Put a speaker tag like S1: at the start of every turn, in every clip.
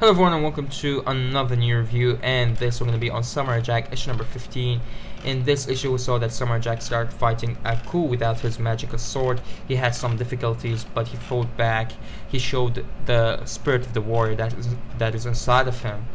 S1: Hello everyone and welcome to another new review and this we're going to be on Samurai Jack issue number 15. In this issue we saw that Samurai Jack started fighting Aku without his magical sword. He had some difficulties but he fought back. He showed the spirit of the warrior that is, that is inside of him.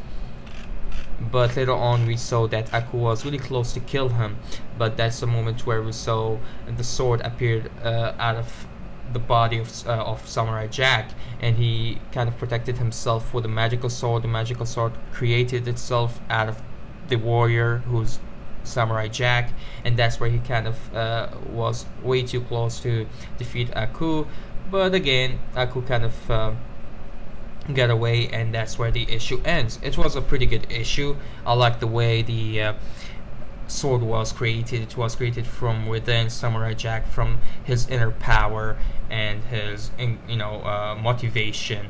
S1: But later on we saw that Aku was really close to kill him but that's the moment where we saw the sword appeared uh, out of the body of, uh, of Samurai Jack and he kind of protected himself with a magical sword. The magical sword created itself out of the warrior who's Samurai Jack and that's where he kind of uh, was way too close to defeat Aku but again Aku kind of uh, got away and that's where the issue ends. It was a pretty good issue. I like the way the uh, sword was created. It was created from within Samurai Jack, from his inner power and his, you know, uh, motivation.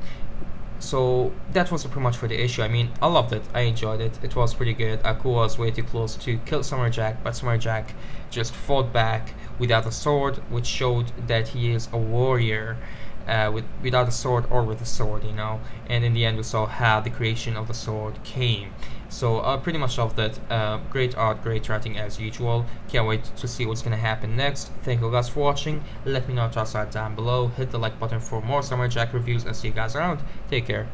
S1: So that was pretty much for the issue. I mean, I loved it. I enjoyed it. It was pretty good. Aku was way too close to kill Samurai Jack, but Samurai Jack just fought back without a sword, which showed that he is a warrior. Uh, with without a sword or with a sword, you know. And in the end, we saw how the creation of the sword came. So uh, pretty much of that. Uh, great art, great writing as usual. Can't wait to see what's gonna happen next. Thank you guys for watching. Let me know what you down below. Hit the like button for more Samurai Jack reviews and see you guys around. Take care.